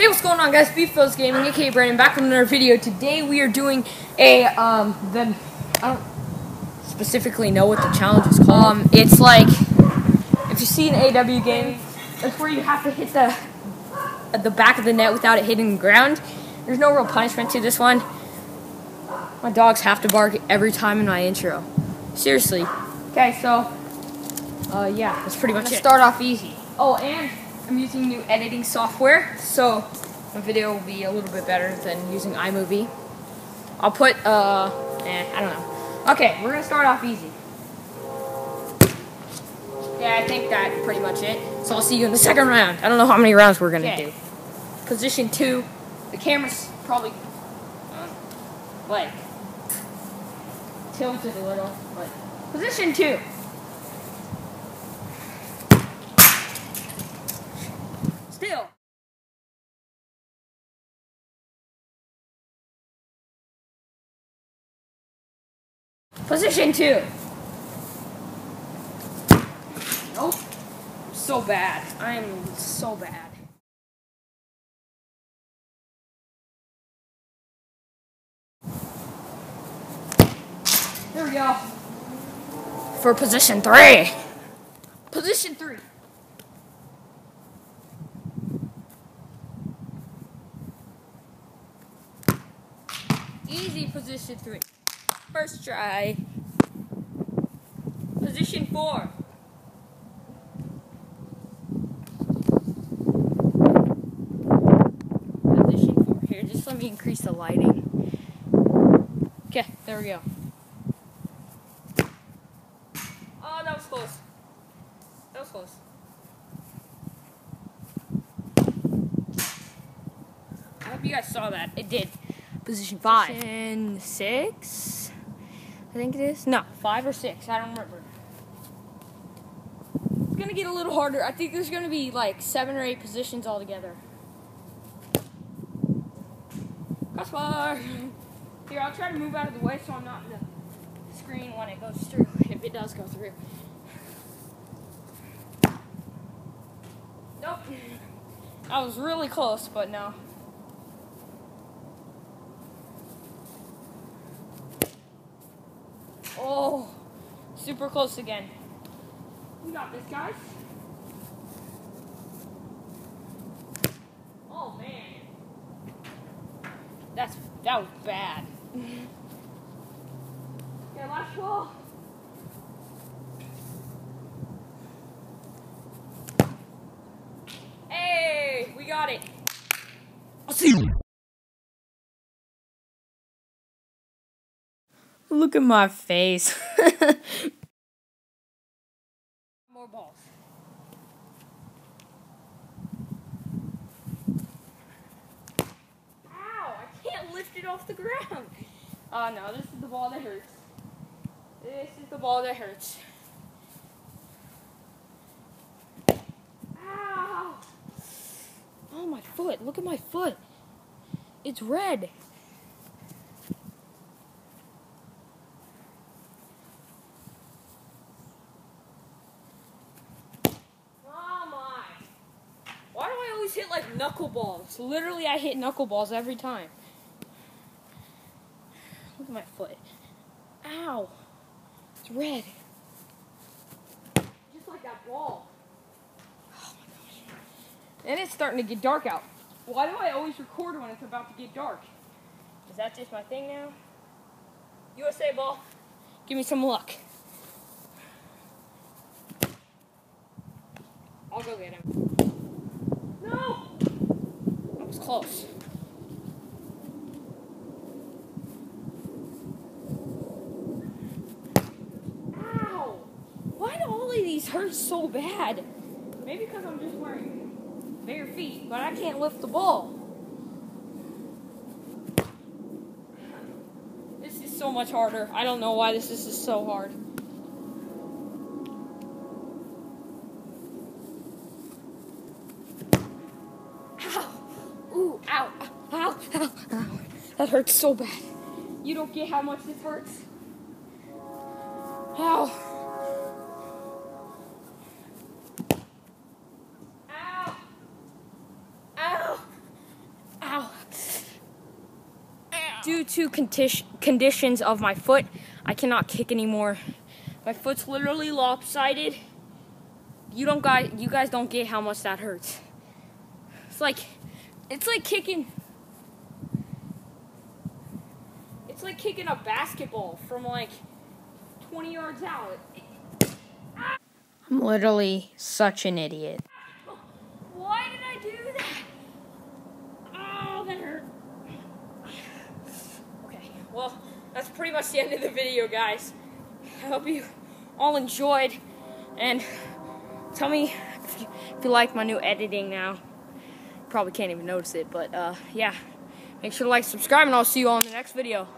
Hey, what's going on, guys? Beefos Gaming, aka Brandon, back with another video. Today we are doing a um the I don't specifically know what the challenge is called. Um, it's like if you see an AW game, that's where you have to hit the at the back of the net without it hitting the ground. There's no real punishment to this one. My dogs have to bark every time in my intro. Seriously. Okay, so uh, yeah, that's pretty much it. Start off easy. Oh, and I'm using new editing software, so my video will be a little bit better than using iMovie. I'll put, uh, eh, I don't know. Okay, we're gonna start off easy. Yeah, I think that's pretty much it. So I'll see you in the second round. I don't know how many rounds we're gonna okay. do. Position two. The camera's probably, uh, like, tilted a little, but position two. Position two. Nope. So bad. I am so bad. There we go. For position three. Position three. Easy position three. First try. Position four. Position four. Here, just let me increase the lighting. Okay, there we go. Oh, that was close. That was close. I hope you guys saw that. It did. Position five. Position six. I think it is. No, five or six. I don't remember. It's gonna get a little harder. I think there's gonna be like seven or eight positions altogether. Crossbar. Here, I'll try to move out of the way so I'm not in the screen when it goes through. If it does go through. Nope. I was really close, but no. Oh, super close again. We got this, guys. Oh man, that's that was bad. yeah, last ball. Hey, we got it. I'll see you. Look at my face. More balls. Ow! I can't lift it off the ground. Oh uh, no, this is the ball that hurts. This is the ball that hurts. Ow! Oh, my foot. Look at my foot. It's red. Always hit like knuckleballs. Literally, I hit knuckleballs every time. Look at my foot. Ow. It's red. Just like that ball. Oh my gosh. And it's starting to get dark out. Why do I always record when it's about to get dark? Is that just my thing now? USA ball. Give me some luck. I'll go get him. Was close. Ow! Why do all of these hurt so bad? Maybe because I'm just wearing bare feet, but I can't lift the ball. This is so much harder. I don't know why this is so hard. That hurts so bad. You don't get how much this hurts. Ow. Ow. Ow. due to condition, conditions of my foot, I cannot kick anymore. My foot's literally lopsided. You don't guys, you guys don't get how much that hurts. It's like, it's like kicking. It's like kicking a basketball from like 20 yards out. I'm literally such an idiot. Why did I do that? Oh, that hurt. Okay, well, that's pretty much the end of the video, guys. I hope you all enjoyed, and tell me if you, if you like my new editing now. Probably can't even notice it, but uh, yeah. Make sure to like, subscribe, and I'll see you all in the next video.